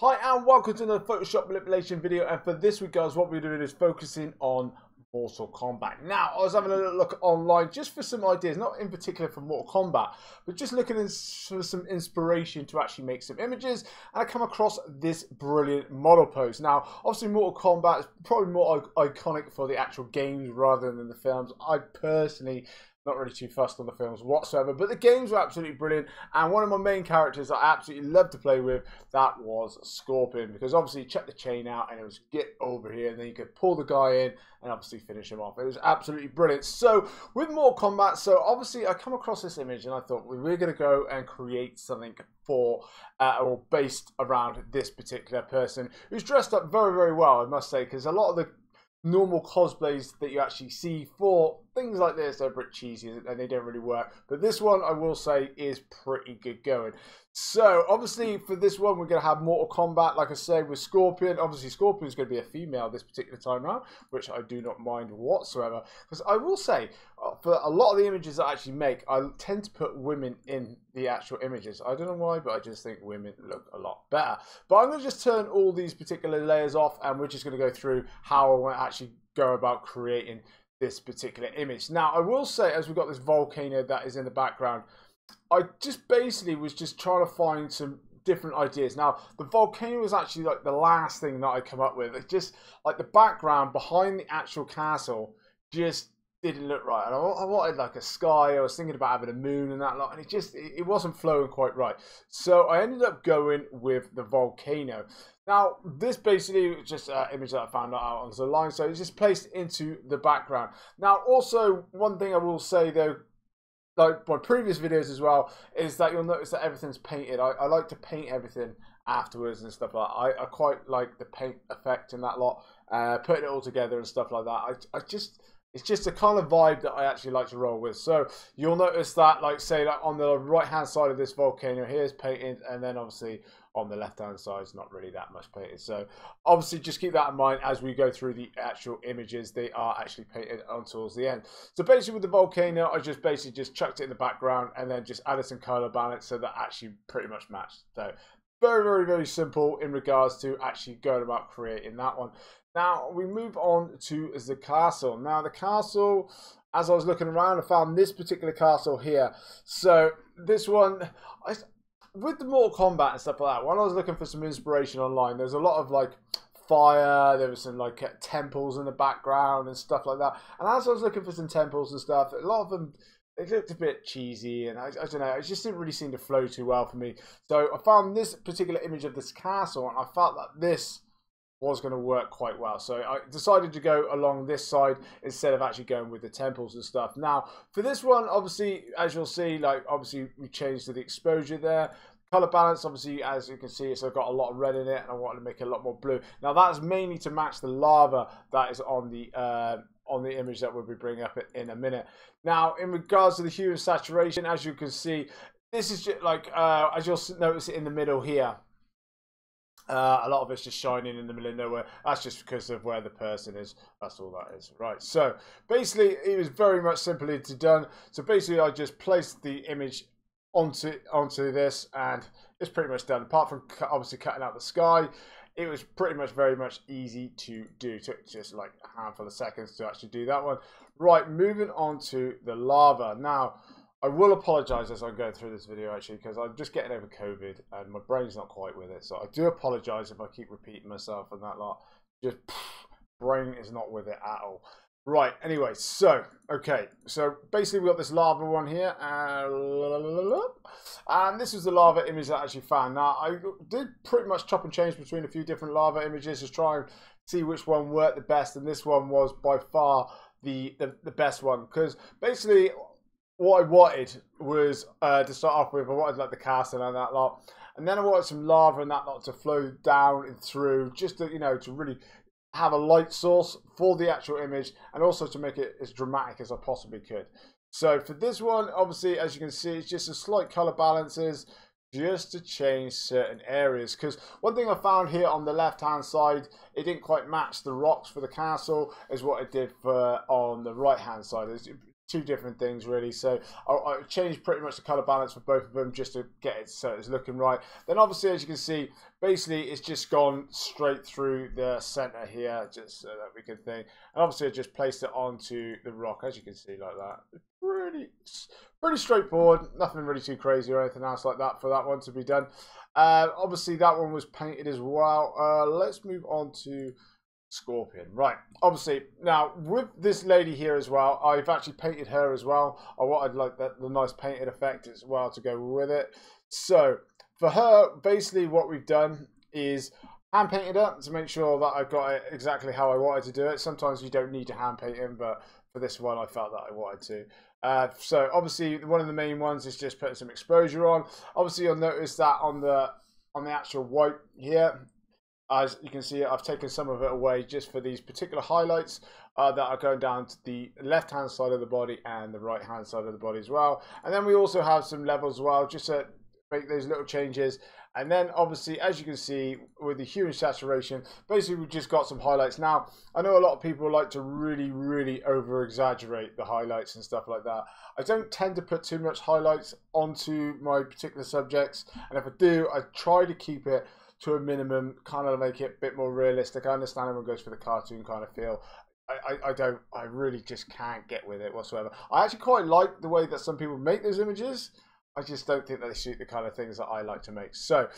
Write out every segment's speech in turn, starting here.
Hi and welcome to another Photoshop manipulation video and for this week guys what we're doing is focusing on Mortal Kombat. Now I was having a little look online just for some ideas, not in particular for Mortal Kombat, but just looking for some inspiration to actually make some images and I come across this brilliant model pose. Now obviously Mortal Kombat is probably more iconic for the actual games rather than the films. I personally not really too fussed on the films whatsoever. But the games were absolutely brilliant, and one of my main characters I absolutely loved to play with that was Scorpion because obviously you check the chain out and it was get over here, and then you could pull the guy in and obviously finish him off. It was absolutely brilliant. So with Mortal Kombat, so obviously I come across this image and I thought well, we're going to go and create something for uh, or based around this particular person who's dressed up very very well, I must say, because a lot of the normal cosplays that you actually see for things like this are pretty cheesy and they don't really work. But this one, I will say, is pretty good going. So, obviously, for this one, we're going to have Mortal Kombat, like I said, with Scorpion. Obviously, Scorpion is going to be a female this particular time around, which I do not mind whatsoever. Because I will say, uh, for a lot of the images I actually make, I tend to put women in the actual images. I don't know why, but I just think women look a lot better. But I'm going to just turn all these particular layers off, and we're just going to go through how I want to actually go about creating this particular image. Now, I will say, as we've got this volcano that is in the background, I just basically was just trying to find some different ideas. Now, the volcano was actually like the last thing that I come up with. It just like the background behind the actual castle just didn't look right. And I, I wanted like a sky. I was thinking about having a moon and that lot, and it just it, it wasn't flowing quite right. So I ended up going with the volcano. Now, this basically was just an image that I found out on the line, so it's just placed into the background. Now, also, one thing I will say though, like my previous videos as well, is that you'll notice that everything's painted. I, I like to paint everything afterwards and stuff like that. I, I quite like the paint effect and that lot, uh, putting it all together and stuff like that. I, I just it's just a kind of vibe that I actually like to roll with. So you'll notice that, like say, like on the right hand side of this volcano, here's painted, and then obviously on the left hand side, it's not really that much painted. So obviously, just keep that in mind as we go through the actual images. They are actually painted on towards the end. So basically, with the volcano, I just basically just chucked it in the background and then just added some color balance so that actually pretty much matched. So very, very, very simple in regards to actually going about creating that one. Now we move on to the castle. Now the castle, as I was looking around, I found this particular castle here. So this one, I, with the Mortal Kombat and stuff like that, when I was looking for some inspiration online, there's a lot of like fire, there was some like uh, temples in the background and stuff like that. And as I was looking for some temples and stuff, a lot of them it looked a bit cheesy and I, I, don't know it just didn't really seem to flow too well for me so i found this particular image of this castle and i felt that this was going to work quite well. So I decided to go along this side instead of actually going with the temples and stuff. Now, for this one, obviously, as you'll see, like obviously we changed the exposure there. Color balance, obviously, as you can see, it's got a lot of red in it, and I wanted to make a lot more blue. Now, that's mainly to match the lava that is on the uh, on the image that we'll be bringing up in a minute. Now, in regards to the hue and saturation, as you can see, this is just like uh, as you'll notice in the middle here uh, a lot of it's just shining in the middle of nowhere. That's just because of where the person is. That's all that is. Right. So basically, it was very much simply to done. So basically, I just placed the image onto onto this, and it's pretty much done. Apart from obviously cutting out the sky, it was pretty much very much easy to do. It took just like a handful of seconds to actually do that one. Right. Moving on to the lava now. I will apologise as I'm going through this video actually because I'm just getting over COVID and my brain's not quite with it. So I do apologise if I keep repeating myself and that lot. Just pff, brain is not with it at all. Right, anyway, so, okay, so basically we've got this lava one here, and this is the lava image that I actually found. Now, I did pretty much chop and change between a few different lava images to try and see which one worked the best, and this one was by far the, the, the best one, because basically what I wanted was uh, to start off with. I wanted like the castle and that lot, and then I wanted some lava and that lot to flow down and through, just to you know to really have a light source for the actual image, and also to make it as dramatic as I possibly could. So for this one, obviously, as you can see, it's just a slight color balances just to change certain areas because one thing I found here on the left hand side it didn't quite match the rocks for the castle as what it did for on the right hand side two different things really. So I, I changed pretty much the color balance for both of them just to get it so it's looking right. Then obviously, as you can see, basically it's just gone straight through the center here, just so that we can think. And obviously, I just placed it onto the rock, as you can see, like that. Pretty, pretty straightforward. Nothing really too crazy or anything else like that for that one to be done. Uh, obviously, that one was painted as well. Uh, let's move on to Scorpion. Right, obviously, now with this lady here as well, I've actually painted her as well. I wanted like that the nice painted effect as well to go with it. So for her, basically what we've done is hand painted her to make sure that I got it exactly how I wanted to do it. Sometimes you don't need to hand paint in, but for this one I felt that I wanted to. Uh, so obviously one of the main ones is just putting some exposure on. Obviously you'll notice that on the on the actual white here, as you can see, I've taken some of it away just for these particular highlights uh, that are going down to the left-hand side of the body and the right-hand side of the body as well. And then we also have some levels as well, just to make those little changes. And then obviously, as you can see with the hue and saturation, basically we've just got some highlights. Now, I know a lot of people like to really, really over-exaggerate the highlights and stuff like that. I don't tend to put too much highlights onto my particular subjects. And if I do, I try to keep it to a minimum, kind of make it a bit more realistic. I understand everyone goes for the cartoon kind of feel. I, I, I don't, I really just can't get with it whatsoever. I actually quite like the way that some people make those images. I just don't think that they suit the kind of things that I like to make. So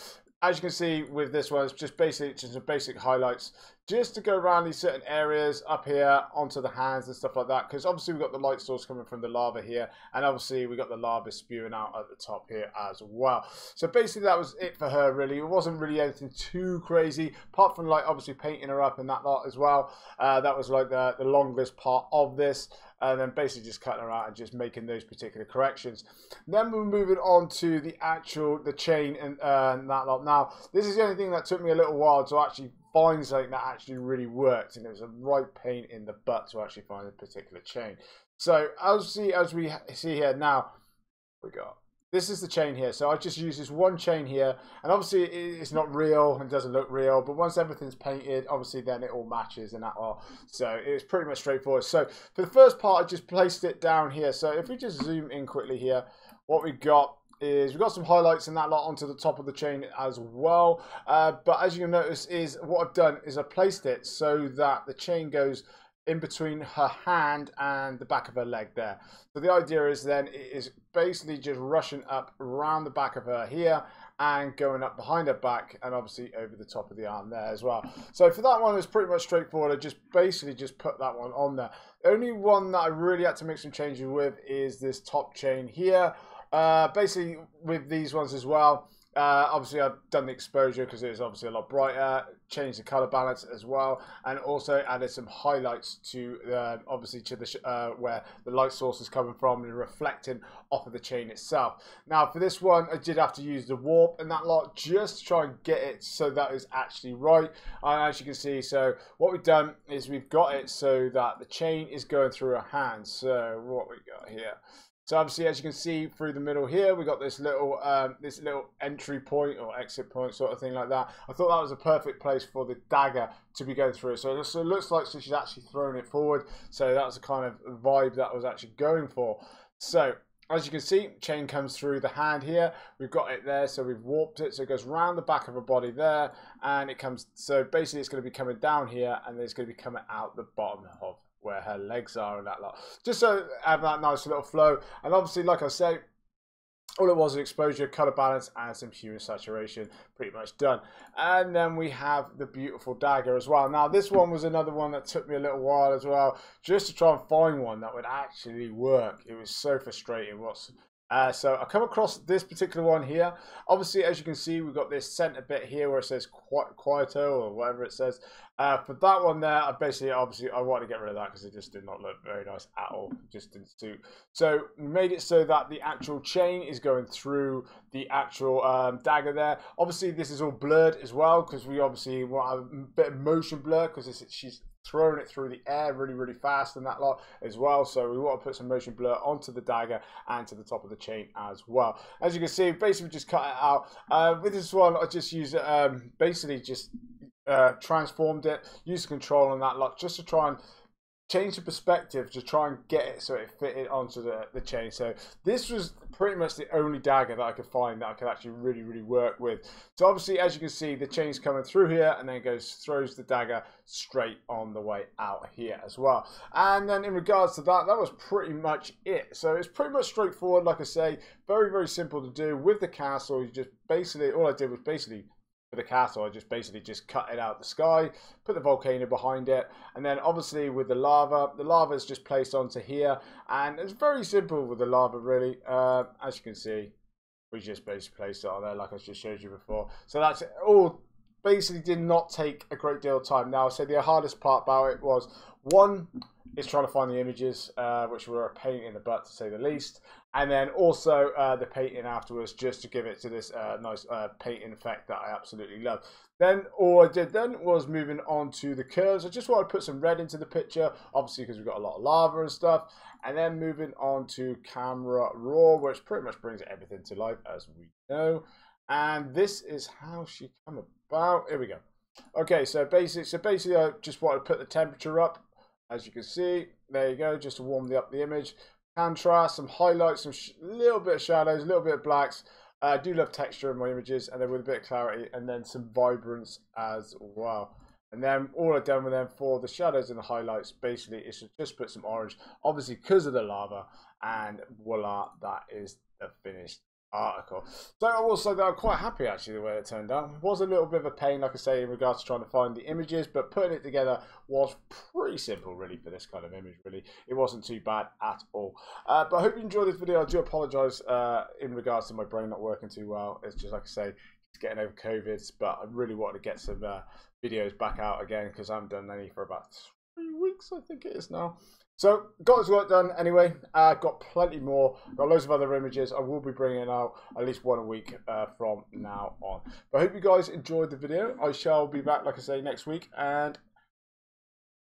as you can see with this one, it's just basically just some basic highlights just to go around these certain areas up here onto the hands and stuff like that. Because obviously we've got the light source coming from the lava here, and obviously we've got the lava spewing out at the top here as well. So basically that was it for her really. It wasn't really anything too crazy, apart from like obviously painting her up and that lot as well. Uh, that was like the, the longest part of this and then basically just cutting her out and just making those particular corrections. Then we're moving on to the actual the chain and, uh, and that lot. Now this is the only thing that took me a little while to actually find something that actually really worked, and it was a right pain in the butt to actually find a particular chain. So as see as we see here now, we got this is the chain here. So I just use this one chain here. And obviously it's not real and doesn't look real. But once everything's painted, obviously then it all matches and that all. So it's pretty much straightforward. So for the first part, I just placed it down here. So if we just zoom in quickly here, what we got is we've got some highlights in that lot onto the top of the chain as well. Uh, but as you notice is what I've done is I placed it so that the chain goes in between her hand and the back of her leg there. So the idea is then it is basically just rushing up around the back of her here and going up behind her back and obviously over the top of the arm there as well. So for that one, it's pretty much straightforward. I just basically just put that one on there. The only one that I really had to make some changes with is this top chain here. Uh, basically with these ones as well, uh, obviously, I've done the exposure because it's obviously a lot brighter. Changed the color balance as well, and also added some highlights to uh, obviously to the uh, where the light source is coming from and reflecting off of the chain itself. Now, for this one, I did have to use the warp and that lot just to try and get it so that is actually right. And as you can see, so what we've done is we've got it so that the chain is going through a hand. So what we got here. So obviously, as you can see through the middle here, we got this little um, this little entry point or exit point sort of thing like that. I thought that was a perfect place for the dagger to be going through. So it looks like so she's actually throwing it forward. So that's the kind of vibe that I was actually going for. So as you can see, chain comes through the hand here. We've got it there, so we've warped it. So it goes round the back of her body there, and it comes. So basically, it's going to be coming down here, and then it's going to be coming out the bottom of where her legs are and that lot. Just so have that nice little flow. And obviously, like I say, all it was exposure, color balance, and some hue and saturation. Pretty much done. And then we have the beautiful dagger as well. Now, this one was another one that took me a little while as well, just to try and find one that would actually work. It was so frustrating. What's uh, so I come across this particular one here. Obviously, as you can see, we've got this center bit here where it says Quieto or whatever it says. Uh, for that one there, I basically, obviously, I wanted to get rid of that because it just did not look very nice at all. Just didn't suit. So made it so that the actual chain is going through the actual um, dagger there. Obviously, this is all blurred as well because we obviously want a bit of motion blur because she's throwing it through the air really, really fast and that lot as well. So we want to put some motion blur onto the dagger and to the top of the chain as well. As you can see, basically just cut it out. Uh, with this one, I just use um, basically just uh, transformed it, used control on that lock just to try and change the perspective to try and get it so it fitted onto the, the chain. So this was pretty much the only dagger that I could find that I could actually really, really work with. So obviously, as you can see, the chain's coming through here and then goes throws the dagger straight on the way out here as well. And then in regards to that, that was pretty much it. So it's pretty much straightforward, like I say, very, very simple to do. With the castle, you just basically, all I did was basically for the castle, I just basically just cut it out the sky, put the volcano behind it, and then obviously with the lava, the lava is just placed onto here, and it's very simple with the lava really. Uh, as you can see, we just basically placed it on there like I just showed you before. So that's all basically did not take a great deal of time. Now, I say the hardest part about it was one is trying to find the images, uh, which were a pain in the butt to say the least, and then also uh, the painting afterwards, just to give it to this uh, nice uh, painting effect that I absolutely love. Then all I did then was moving on to the curves. I just wanted to put some red into the picture, obviously because we've got a lot of lava and stuff, and then moving on to camera raw, which pretty much brings everything to life as we know. And this is how she came about. Here we go. Okay, so basic. So basically, I just wanted to put the temperature up as you can see, there you go, just to warm the, up the image. Contrast, some highlights, some little bit of shadows, a little bit of blacks. Uh, I do love texture in my images, and then with a bit of clarity, and then some vibrance as well. And then all I've done with them for the shadows and the highlights, basically, is just put some orange, obviously because of the lava, and voila, that is the finished article. So I will say that I'm quite happy actually the way it turned out. It was a little bit of a pain, like I say, in regards to trying to find the images, but putting it together was pretty simple really for this kind of image, really. It wasn't too bad at all. Uh, but I hope you enjoyed this video. I do apologise uh, in regards to my brain not working too well. It's just like I say, getting over COVID, but I really wanted to get some uh, videos back out again because I haven't done any for about three weeks, I think it is now. So, got his work done anyway. Uh, got plenty more. Got loads of other images. I will be bringing out at least one a week uh, from now on. But I hope you guys enjoyed the video. I shall be back, like I say, next week. And